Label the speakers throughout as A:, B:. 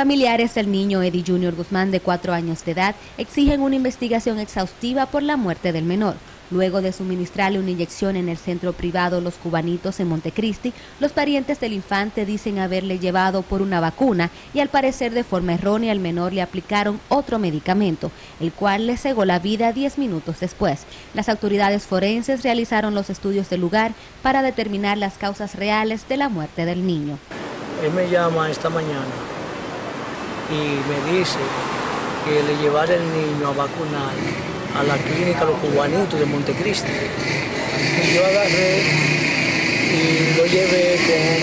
A: Familiares del niño Eddie Junior Guzmán, de cuatro años de edad, exigen una investigación exhaustiva por la muerte del menor. Luego de suministrarle una inyección en el centro privado Los Cubanitos en Montecristi, los parientes del infante dicen haberle llevado por una vacuna y al parecer de forma errónea al menor le aplicaron otro medicamento, el cual le cegó la vida 10 minutos después. Las autoridades forenses realizaron los estudios del lugar para determinar las causas reales de la muerte del niño.
B: Él me llama esta mañana y me dice que le llevara el niño a vacunar a la clínica Los Cubanitos de Montecristi. Y yo agarré y lo llevé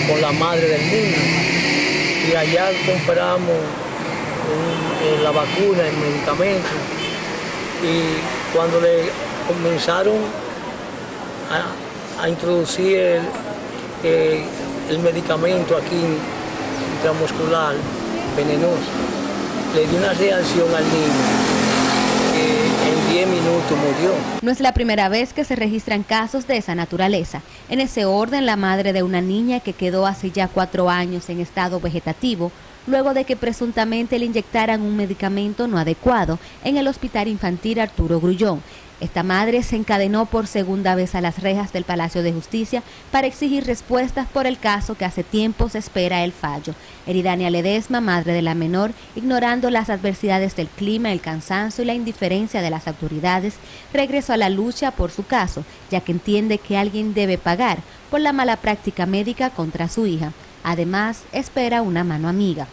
B: con, la madre del niño. Y allá compramos eh, la vacuna, el medicamento. Y cuando le comenzaron a, introducir el, eh, el medicamento aquí intramuscular venenoso, le dio una reacción al niño en 10 minutos murió.
A: No es la primera vez que se registran casos de esa naturaleza. En ese orden, la madre de una niña que quedó hace ya cuatro años en estado vegetativo, luego de que presuntamente le inyectaran un medicamento no adecuado en el Hospital Infantil Arturo Grullón, esta madre se encadenó por segunda vez a las rejas del Palacio de Justicia para exigir respuestas por el caso que hace tiempo se espera el fallo. Eridania Ledesma, madre de la menor, ignorando las adversidades del clima, el cansancio y la indiferencia de las autoridades, regresó a la lucha por su caso, ya que entiende que alguien debe pagar por la mala práctica médica contra su hija. Además, espera una mano amiga.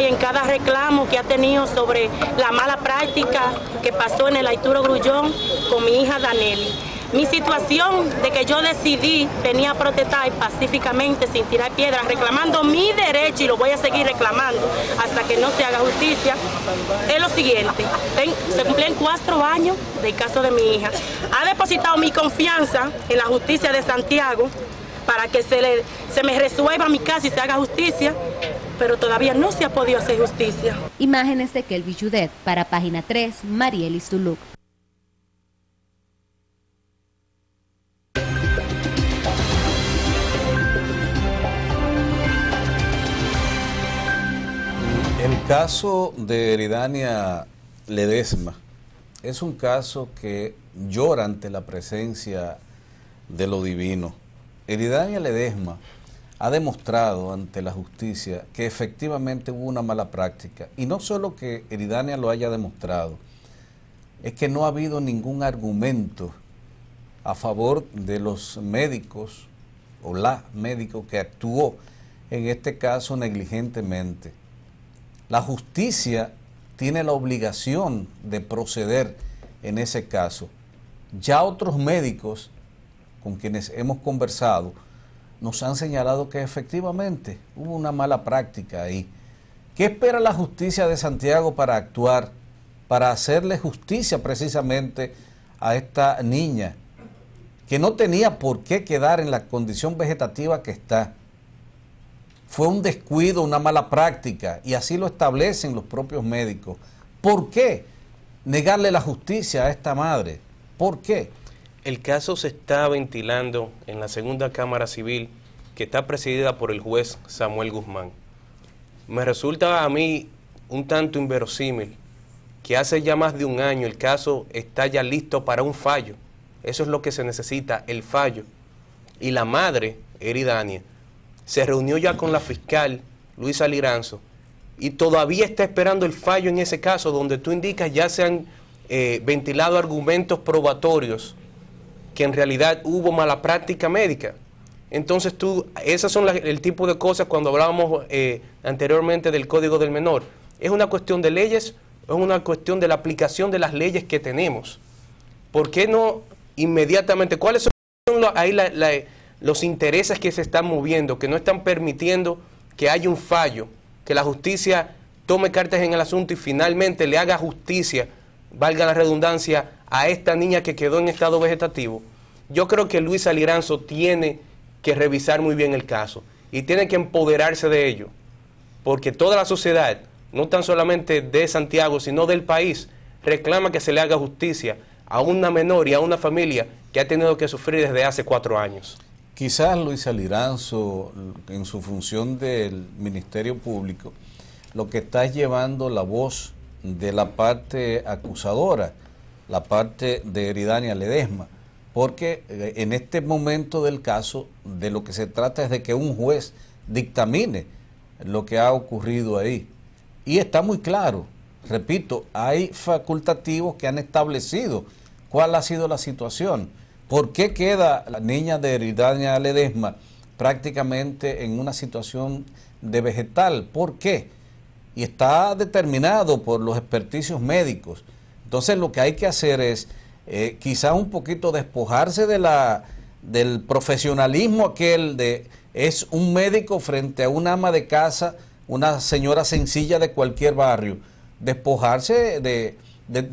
C: Y en cada reclamo que ha tenido sobre la mala práctica que pasó en el Aituro Grullón con mi hija Danelli. Mi situación de que yo decidí venir a protestar pacíficamente, sin tirar piedras, reclamando mi derecho y lo voy a seguir reclamando hasta que no se haga justicia, es lo siguiente. Se cumplen cuatro años del caso de mi hija. Ha depositado mi confianza en la justicia de Santiago para que se, le, se me resuelva mi caso y se haga justicia, pero todavía no se ha podido hacer justicia.
A: Imágenes de Kelby Judet para Página 3, Marieli Zuluk.
D: El caso de Eridania Ledesma es un caso que llora ante la presencia de lo divino. Eridania Ledesma ha demostrado ante la justicia que efectivamente hubo una mala práctica. Y no solo que Eridania lo haya demostrado, es que no ha habido ningún argumento a favor de los médicos o la médico que actuó en este caso negligentemente. La justicia tiene la obligación de proceder en ese caso. Ya otros médicos con quienes hemos conversado, nos han señalado que efectivamente hubo una mala práctica ahí. ¿Qué espera la justicia de Santiago para actuar, para hacerle justicia precisamente a esta niña, que no tenía por qué quedar en la condición vegetativa que está? Fue un descuido, una mala práctica, y así lo establecen los propios médicos. ¿Por qué negarle la justicia a esta madre? ¿Por qué?
E: El caso se está ventilando en la segunda Cámara Civil que está presidida por el juez Samuel Guzmán. Me resulta a mí un tanto inverosímil que hace ya más de un año el caso está ya listo para un fallo. Eso es lo que se necesita, el fallo. Y la madre, Eridania, se reunió ya con la fiscal Luisa Liranzo y todavía está esperando el fallo en ese caso donde tú indicas ya se han eh, ventilado argumentos probatorios que en realidad hubo mala práctica médica. Entonces tú, esas son el tipo de cosas cuando hablábamos eh, anteriormente del Código del Menor. ¿Es una cuestión de leyes es una cuestión de la aplicación de las leyes que tenemos? ¿Por qué no inmediatamente? ¿Cuáles son ahí los intereses que se están moviendo, que no están permitiendo que haya un fallo, que la justicia tome cartas en el asunto y finalmente le haga justicia, valga la redundancia, a esta niña que quedó en estado vegetativo, yo creo que Luis Aliranzo tiene que revisar muy bien el caso y tiene que empoderarse de ello, porque toda la sociedad, no tan solamente de Santiago, sino del país, reclama que se le haga justicia a una menor y a una familia que ha tenido que sufrir desde hace cuatro años.
D: Quizás Luis Aliranzo, en su función del Ministerio Público, lo que está llevando la voz de la parte acusadora, la parte de Eridania Ledesma, porque eh, en este momento del caso de lo que se trata es de que un juez dictamine lo que ha ocurrido ahí. Y está muy claro, repito, hay facultativos que han establecido cuál ha sido la situación. ¿Por qué queda la niña de Eridania Ledesma prácticamente en una situación de vegetal? ¿Por qué? Y está determinado por los experticios médicos. Entonces lo que hay que hacer es eh, quizás un poquito despojarse de la, del profesionalismo aquel de es un médico frente a una ama de casa, una señora sencilla de cualquier barrio, despojarse de,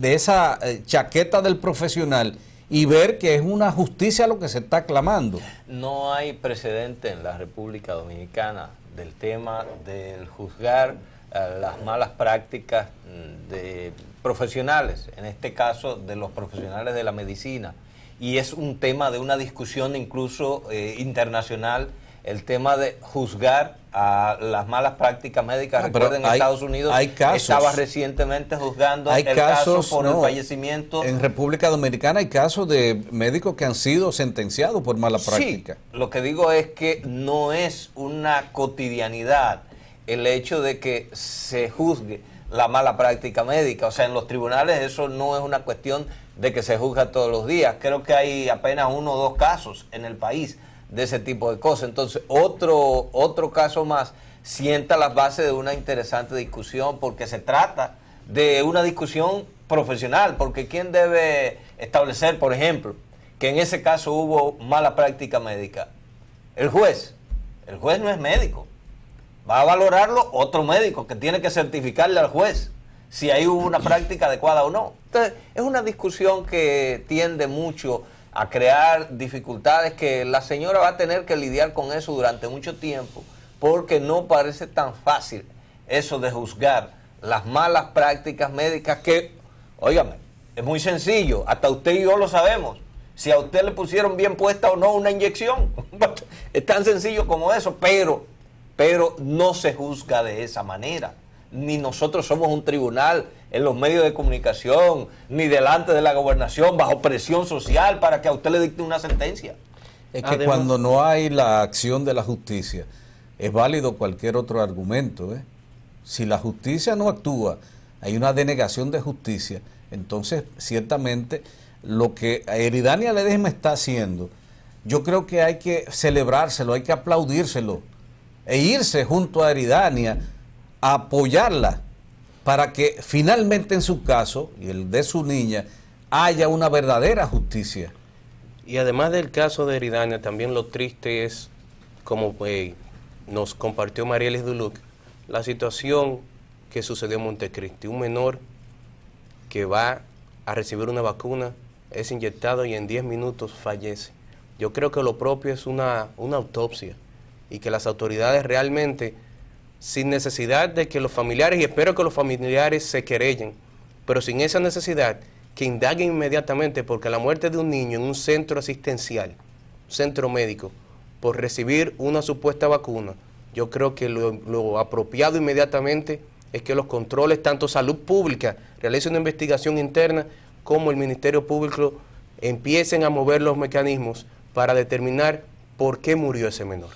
D: esa eh, chaqueta del profesional y ver que es una justicia lo que se está clamando.
F: No hay precedente en la República Dominicana del tema del juzgar las malas prácticas mm, de profesionales, en este caso de los profesionales de la medicina. Y es un tema de una discusión incluso eh, internacional el tema de juzgar a las malas prácticas médicas. Recuerden, en Estados Unidos estaba recientemente juzgando
D: el caso
F: por el fallecimiento.
D: En República Dominicana hay casos de médicos que han sido sentenciados por mala práctica.
F: lo que digo es que no es una cotidianidad el hecho de que se juzgue la mala práctica médica. O sea, en los tribunales eso no es una cuestión de que se juzga todos los días. Creo que hay apenas uno o dos casos en el país de ese tipo de cosas. Entonces, otro, otro caso más sienta las bases de una interesante discusión porque se trata de una discusión profesional, porque ¿quién debe establecer, por ejemplo, que en ese caso hubo mala práctica médica? El juez. El juez no es médico. Va a valorarlo otro médico que tiene que certificarle al juez si hay una práctica adecuada o no. Entonces, es una discusión que tiende mucho a crear dificultades que la señora va a tener que lidiar con eso durante mucho tiempo, porque no parece tan fácil eso de juzgar las malas prácticas médicas que, óigame, es muy sencillo, hasta usted y yo lo sabemos. Si a usted le pusieron bien puesta o no una inyección, es tan sencillo como eso, pero, pero no se juzga de esa manera ni nosotros somos un tribunal en los medios de comunicación, ni delante de la gobernación, bajo presión social para que a usted le dicte una sentencia.
D: Es que cuando no hay la acción de la justicia, es válido cualquier otro argumento. ¿eh? Si la justicia no actúa, hay una denegación de justicia, entonces ciertamente lo que Eridania Ledesma está haciendo, yo creo que hay que celebrárselo, hay que aplaudírselo e irse junto a Eridania apoyarla para que finalmente en su caso y el de su niña haya una verdadera justicia.
E: Y además del caso de Eridania, también lo triste es, como eh, nos compartió Marielis Duluc, la situación que sucedió en Montecristi. Un menor que va a recibir una vacuna, es inyectado y en 10 minutos fallece. Yo creo que lo propio es una, una autopsia y que las autoridades realmente sin necesidad de que los familiares, y espero que los familiares se querellen, pero sin esa necesidad, que indaguen inmediatamente, porque la muerte de un niño en un centro asistencial, centro médico, por recibir una supuesta vacuna, yo creo que lo, apropiado inmediatamente es que los controles, tanto salud pública, realicen una investigación interna, como el Ministerio Público empiecen a mover los mecanismos para determinar por qué murió ese menor.